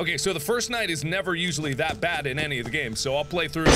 Okay, so the first night is never usually that bad in any of the games, so I'll play through.